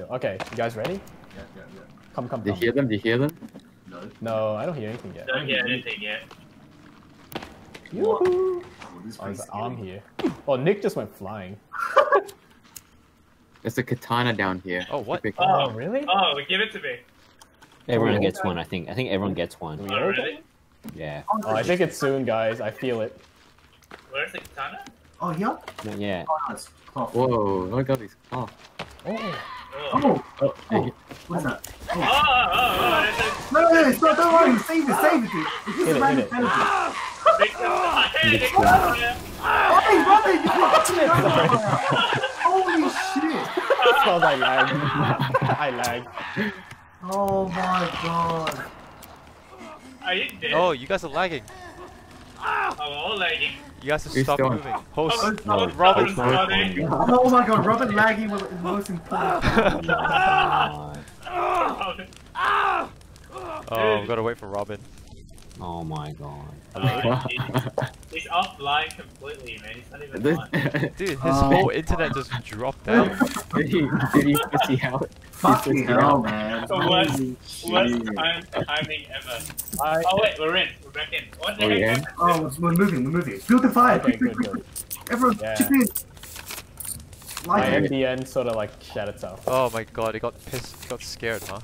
Okay, you guys ready? Yeah, yeah, yeah. Come, come, Do you hear them? Do you hear them? No. No, I don't hear anything yet. Don't hear anything yet. Yoo-hoo. Oh, this is Oh, pretty there's an arm here. Oh, Nick just went flying. There's a katana down here. Oh, what? Pick- oh, oh, really? Oh, give it to me. Everyone Oh. gets one, I think. I think everyone gets one. we Oh, oh all really? Yeah. Oh, I think it's soon, guys. I feel it. Where's the katana? Oh, yeah? Yeah. Oh, nice. Cloth. Whoa, oh look at these. Oh, Oh, Oh, oh, Oh, oh, hey, what is that? oh, oh, there's No, no, no, no, don't worry. Save it, save it, dude. It's just Hit a it, random it. penalty. a big katana. Hey, Big katana. Hey, run it! You're watching it! Holy shit! because I lagged. I lagged. Oh my god. Are you dead? Oh, you guys are lagging. Oh, I'm all lagging. You guys have Who's stop still- moving. Host. Oh, No, oh, Robin's not running. Oh my god, Robert Laggy was the most important. Oh, we've got to wait for Robin. Oh my god. Oh, he's- He's offline completely, man. He's not even this. Dude, his Oh. whole internet just dropped out. did he did he pussy out? Fucking hell, man. The worst- Holy Worst time, timing ever. I, Oh wait, we're in. We're back in. What the Oh, heck? yeah? happened? Oh, we're moving, we're moving. Build the fire. okay, quick, quick, good, good. Everyone, Yeah. chip in. My Like it. MBN sort of like shat itself. Oh my god, it got pissed, it got scared, huh?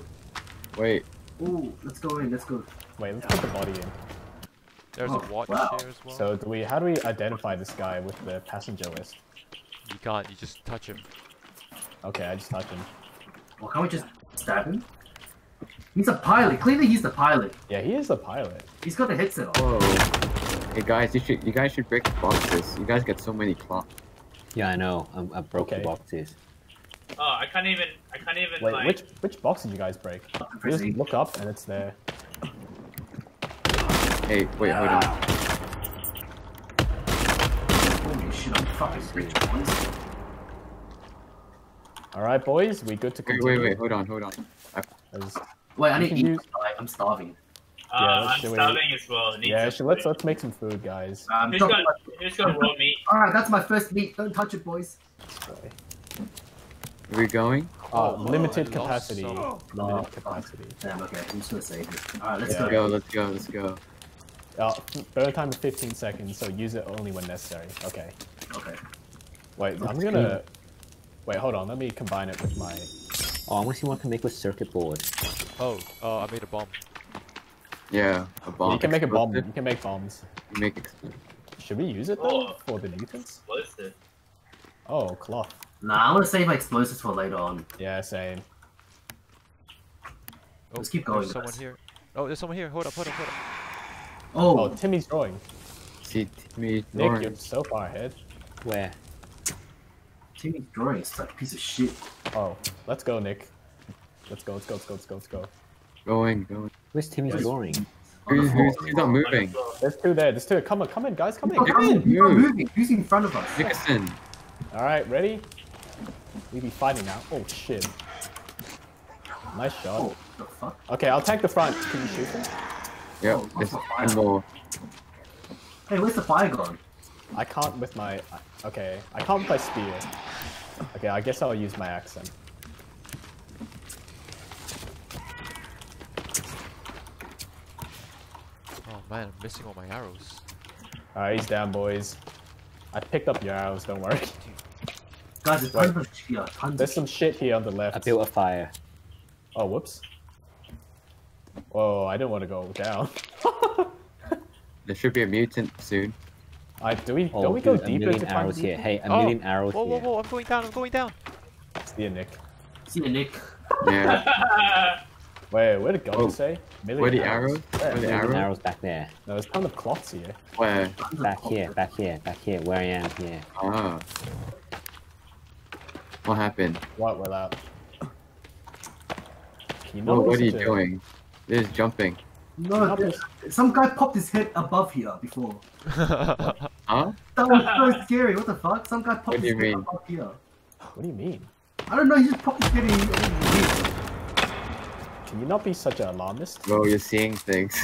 Wait, Ooh, let's go in, let's go. Wait, let's put the body in. There's Oh, a watch wow. here as well. So, do we? How do we identify this guy with the passenger list? you can't, you just touch him. Okay, I just touch him. Well, can't we just stab him? He's a pilot. Clearly, he's the pilot. Yeah, he is the pilot. He's got the headset on. whoa. Hey guys, you should you guys should break the boxes. You guys get so many cloth. Yeah, I know. I'm, I broke Okay. the boxes. Oh, I can't even. I can't even Wait, like. which which box did you guys break? You just look up and it's there. Hey, wait, hold on. Holy shit, I'm fucking rich, boys. All right, boys, we good to Wait, continue. wait, wait, hold on, hold on. There's- Wait, I need can to eat. use- I'm starving. Uh, Yeah, I'm do it. starving as well. Need Yeah, some so let's let's make some food, guys. Um, Who's got Who's got raw meat? Alright, that's my first meat. Don't touch it, boys. Sorry. Are we going? Oh, Oh, limited I lost capacity. some. Limited Oh, capacity. Damn, okay, I'm just gonna save it. Alright, let's Yeah. Let's go. go, let's go, let's go. Uh, burn time is 15 seconds, so use it only when necessary. Okay. Okay. Wait, I'm gonna. Wait, hold on. Let me combine it with my. Oh, I want to see what I can make with circuit board. Oh, oh, I made a bomb. Yeah, a bomb. you can make a bomb. You can make bombs. You make explosive. Should we use it though Oh. for the mutants? What is this? Oh, cloth. Nah, I wanna save my explosives for later on. Yeah, same. Oh, Let's keep going. There's going, someone guys. here. Oh, there's someone here. Hold up, hold up, hold up. Oh, Oh, Timmy's drawing. See, me, Nick, Lauren. you're so far ahead. Where? Timmy's drawing is like a piece of shit. Oh, let's go, Nick. Let's go. Let's go. Let's go. Let's go. Let's go. Going, going. Where's Timmy's Yes. drawing? Who's, who's, who's not moving? There's two there. There's two. Come on, come in, guys. Come in. Come come in. on, He's not moving. Who's in front of us? Nickerson. All right, ready? We be fighting now. Oh shit. Nice shot. Oh, the fuck? Okay, I'll tank the front. Can you shoot him? Yep, Oh, there's also more. Hey, where's the fire gone? I can't with my. Okay, I can't with my spear. Okay, I guess I'll use my axe. Oh man, I'm missing all my arrows. Alright, he's down, boys. I picked up your arrows. Don't worry. Guys, there's tons of here. Tons There's of some shit here on the left. I built a fire. Oh, whoops. Whoa, I didn't want to go down. There should be a mutant soon. I do we Oh, don't we go dude, a deeper million to find arrows here. Hey, a Oh, million arrows Whoa, whoa, here. whoa! I'm going down. I'm going down. See ya, Nick. See you, Nick. Yeah. Wait, where did God Oh, say? Million Where the arrows? Where? Where the arrows? arrows back there. No, there's a ton of cloths here. Where? Back here, back here, back here, where I am here. Ah. What happened? What? Well, out. You Oh, what are you such a- doing? This is jumping. No, there- some guy popped his head above here before. Huh? That was so scary. What the fuck? Some guy popped What do his you head mean? above here. What do you mean? I don't know. He just popped his head in. here. Can you not be such an alarmist? Bro, you're seeing things.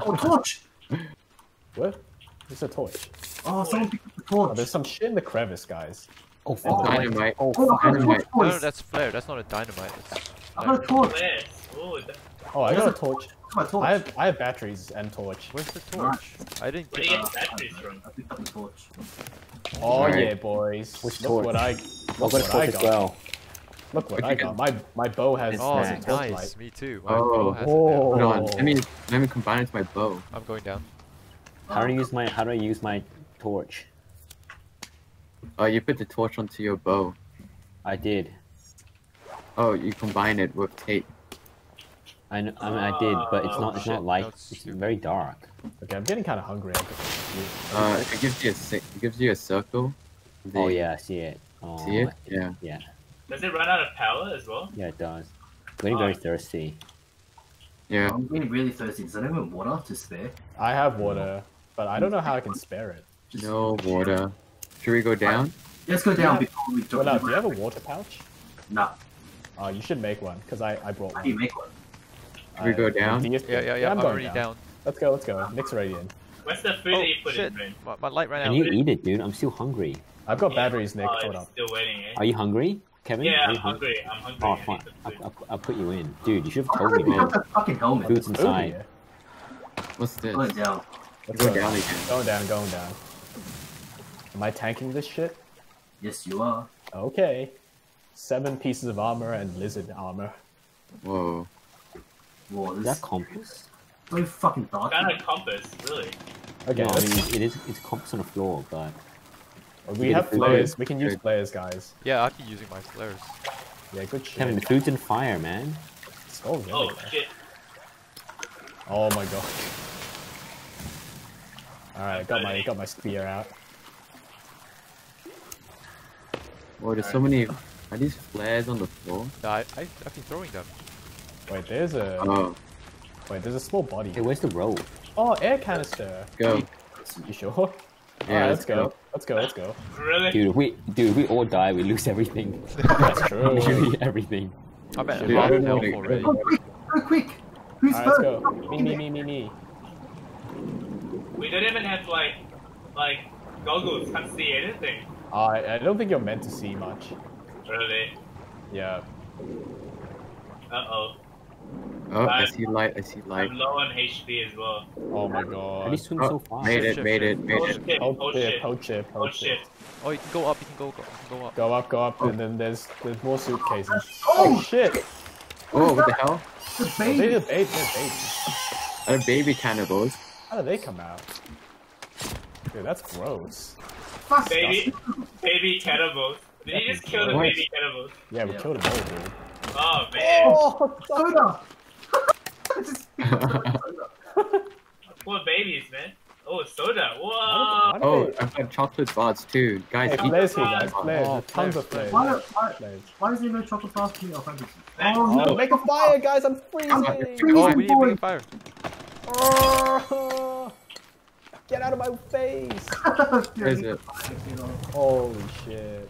Oh, torch! What? There's a torch. Oh, someone picked up the Oh, torch. there's some shit in the crevice, guys. Oh, fuck. Dynamite. Oh, Oh, fuck. I got a torch, Dynamite. No, no, that's flare. That's not a dynamite. It's I got a flare. torch. Yes. Ooh, that, Oh, I got a torch. I got a torch. I have I have batteries and torch. Where's the torch? I didn't where do get. you get batteries from? I picked up the torch. Oh Alright. yeah, boys. Which Look torch? what I I've look got a what I torch as got. well. Look what What'd I you got. My my bow has Oh, Snacks. torch light. nice. Me too. My Oh. bow has it now. Oh. Hold on. Let me let me combine it to my bow. I'm going down. How do I use my How do I use my torch? Oh, you put the torch onto your bow. I did. Oh, you combine it with tape. I, kn- I mean, I did, but it's not. It's shit, not light. that's It's stupid. very dark. Okay, I'm getting kind of hungry. Uh, it gives you a it gives you a circle. Oh yeah, I see it. Oh, See it? Yeah. Yeah, Does it run out of power as well? yeah, it does. Getting very thirsty. Yeah. I'm getting really thirsty. Does anyone have water to spare? I have water, but I don't know how I can spare it. Just No water. Should we go down? Let's go down Yeah. before we Well, drop. now, do you have a water pouch? Nah, Uh, you should make one because I I brought how do you make one? Should we go Uh, down? do you- Yeah, yeah, yeah. I'm I'm, going already down. down. Let's go, let's go. Nick's right in. What's the food Oh that you put shit! in, Rin? My, my light ran Can out. you eat it, dude? I'm still hungry. I've got Yeah. batteries, Nick. Oh, Hold up. still waiting, eh? Are you hungry, Kevin? Yeah, Are I'm you hungry. I'm hungry. Oh, I fine. I'll. I'll, I'll put you in, dude. You should have How told me, we pick man. up that fucking helmet? Food's inside. here. What's this? Going down. Let's Go go. down again. Going down, going down. Am I tanking this shit? Yes, you are. Okay. Seven pieces of armor and lizard armor. Whoa. Whoa, Is that compass? so fucking dark. Kind of compass, really. Okay, no, I mean it is. It's compass on the floor, but we have flares. We can use flares, guys. Yeah, I'll been using my flares. Yeah, good shit. Kevin, the food's in fire, man. Oh, there Oh go. shit! Oh my god. Alright, got my got my spear out. Whoa, there's so many. Are these flares on the floor? Yeah, I, I, I've been throwing them. Wait, there's a Oh, wait, there's a small body. Hey, where's the rope? Oh, air canister. go. You sure? Yeah, Alright, let's let's go. go. Let's go. Let's go. Really? Dude, we dude, we all die, we lose everything. That's true. Literally everything. I'm at Dude, half I don't health know. already. Go quick! Go quick! Who's Alright, let's first? go. Me, me, me, me, me. We don't even have like, like goggles. Can't see anything. I I don't think you're meant to see much. Really? Yeah. Uh oh. Oh, I see light. I see light. I'm low on HP as well. Oh my How do you god. swim Oh, so fast? made it, Shit, made it, made Oh it. shit! Oh Oh shit, shit! oh shit, Oh oh shit. shit! Oh, you can go up. You can go, go, you go up. Go up, go up, and then there's there's more suitcases. Oh, Oh shit! Oh, what the hell? The They baby! did babe, they're babies. Are baby cannibals? How do they come out? Dude, that's gross. Fuck! Baby, baby cannibals. Did you just kill the baby cannibals? Yeah, we Yeah. killed them all, dude. Oh man, Oh, Soda! Just- poor babies, man. Oh, soda. Whoa. Why did oh, they- I've got chocolate bars too. Guys, Hey, eat flares here, guys. Flares. Oh, tons of flares, flares. Why, why, why is there no chocolate bar for me? Oh, thank you. Thanks. Oh, no! make a fire, guys! I'm freezing! Oh, we need to make a fire. Oh, Get out of my face! Where is it? Holy shit.